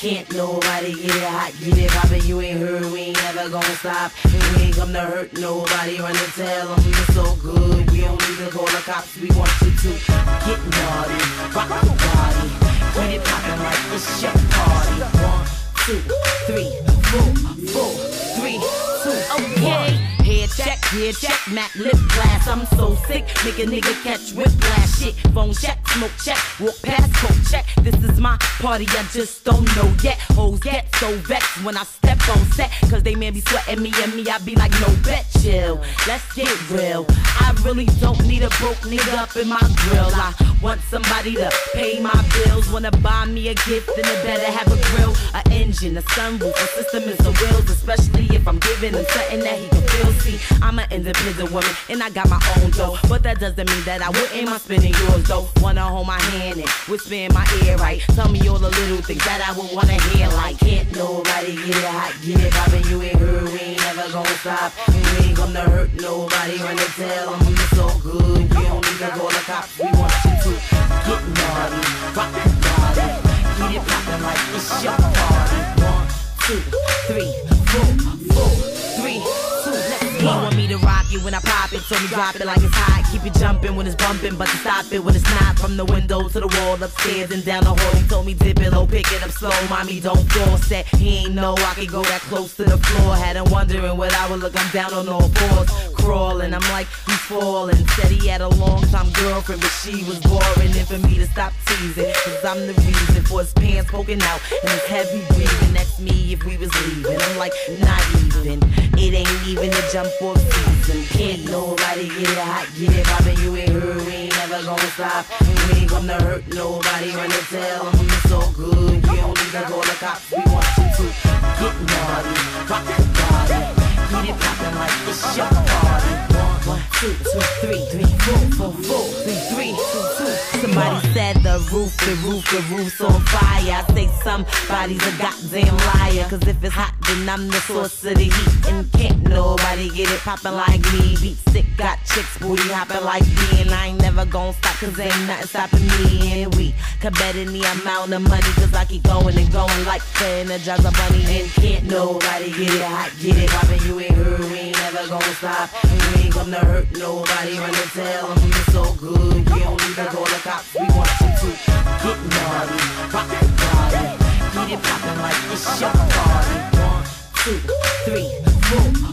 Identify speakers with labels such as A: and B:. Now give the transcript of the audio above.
A: Can't nobody get it hot, get it poppin'. You ain't heard, we ain't never gonna stop. And we ain't come to hurt nobody. Run and tell them you're so good. We don't need to call the cops, we want you to get naughty, rock the body. Get it poppin' like it's your party. One, two, three, four, four, three, two,
B: Okay. Head check, head check, Mac lip glass. I'm so sick, make a nigga catch whiplash. Shit, phone check, smoke check, walk past, coat check. This is my party, I just don't know yet. Hoes get so vexed when I step on set. Cause they man be sweating me and me, I be like, no bet, chill. Let's get real. I really don't need a broke nigga up in my grill. I want somebody to pay my bills. Wanna buy me a gift, then it better have a grill, engine, a sunroof, a system and some wheels. Especially if I'm giving him something that he can feel. See, I'm an independent woman and I got my own though, But that doesn't mean that I wouldn't mind spending yours though. Wanna hold my hand and whisper in my ear, right? Tell me all the little things that I would wanna hear, like.
A: Can't nobody get it hot, get it poppin'. You ain't heard, we ain't never gonna stop. We ain't gonna hurt nobody. Run and tell you're so good. We don't need to call the cops, we want
B: He want me to rock it when I pop it, so me drop it like it's hot. Keep it jumping when it's bumping, but to stop it when it's not. From the window to the wall, upstairs and down the hall. He told me dip it low, pick it up slow. Mommy, don't fall set. He ain't know I could go that close to the floor. Had him wondering what I would look. I'm down on all fours, crawling. I'm like he's falling. Said he had a long time girlfriend, but she was boring. And for me to stop teasing, cause I'm the reason for his pants poking out and his heavy breathing. That's me if we was leaving. I'm like not even. It ain't even a jump off season.
A: Can't nobody get it hot, get it poppin'. You ain't heard, we ain't never gonna stop. We ain't to hurt nobody. Run and tell them you're so good. We don't need to call the cops, we want you to get naughty, rock the body. Get it poppin' like it's your party. One, one, two, two, three, three, four, four, four, three, three, two, two.
B: Somebody said the roof, the roof, the roof's on fire. I say somebody's a goddamn liar. Cause if it's hot, then I'm the source of the heat. And can't nobody get it poppin' like me. Beat sick, got chicks, booty hoppin' like me. And I ain't never gon' stop cause ain't nothing stopping me. And we could bet any amount of money cause I keep going and going like the Energizer Bunny. And
A: Can't nobody get it hot, get it poppin'. You ain't heard, we ain't never gonna stop. And we ain't come to hurt nobody. Run and tell them you're so good. We don't need to the cops, we want you to get naughty, rock the body. Get it poppin' like it's your party. One, two, three,